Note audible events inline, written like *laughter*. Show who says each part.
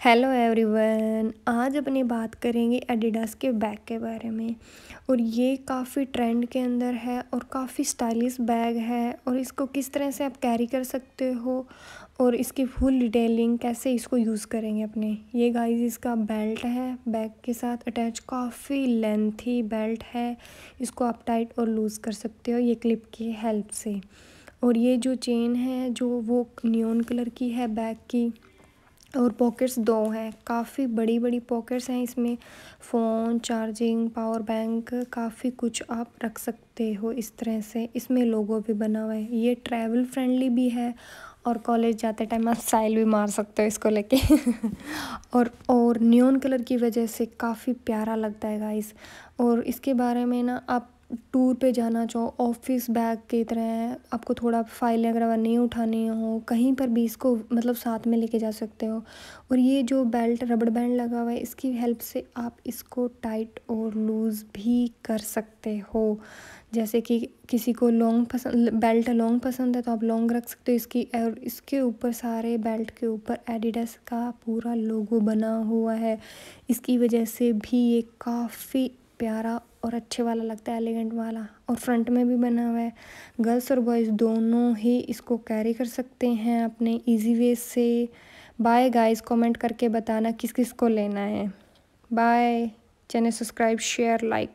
Speaker 1: Hello everyone आज अपनी बात करेंगे एडिडास के बैग के बारे में। और ये काफ़ी ट्रेंड के अंदर है और काफ़ी स्टाइलिश बैग है। और इसको किस तरह से आप कैरी कर सकते हो? और इसकी फुल डिटेलिंग कैसे इसको यूज़ करेंगे अपने? ये गाइस इसका बेल्ट है बैग के साथ अटैच काफ़ी लेंथी बेल्ट है। इसको आप टाइट और लूज़ कर सकते हो, ये क्लिप की हेल्प से। और ये जो चेन है, जो वो नियॉन कलर की है बैग की और पॉकेट्स दो हैं। काफ़ी बड़ी बड़ी पॉकेट्स हैं इसमें। फ़ोन चार्जिंग पावर बैंक काफ़ी कुछ आप रख सकते हो इस तरह से। इसमें लोगो भी बना हुआ है। ये ट्रैवल फ्रेंडली भी है और कॉलेज जाते टाइम आप स्टाइल भी मार सकते हो इसको लेके। *laughs* और और न्योन कलर की वजह से काफ़ी प्यारा लगता है गाइस और इसके बारे में ना आप टूर पे जाना चाहो, ऑफ़िस बैग की तरह, आपको थोड़ा फाइलें अगर नहीं उठानी हो, कहीं पर भी इसको मतलब साथ में लेके जा सकते हो। और ये जो बेल्ट रबड़ बैंड लगा हुआ है, इसकी हेल्प से आप इसको टाइट और लूज़ भी कर सकते हो। जैसे कि किसी को लॉन्ग पसंद बेल्ट लॉन्ग पसंद है तो आप लॉन्ग रख सकते हो इसकी, और इसके ऊपर सारे बेल्ट के ऊपर एडिडास का पूरा लोगो बना हुआ है। इसकी वजह से भी ये काफ़ी प्यारा और अच्छे वाला लगता है एलिगेंट वाला। और फ्रंट में भी बना हुआ है। गर्ल्स और बॉयज़ दोनों ही इसको कैरी कर सकते हैं अपने इजी वे से। बाय गाइस कमेंट करके बताना किस किस को लेना है। Bye channel subscribe share like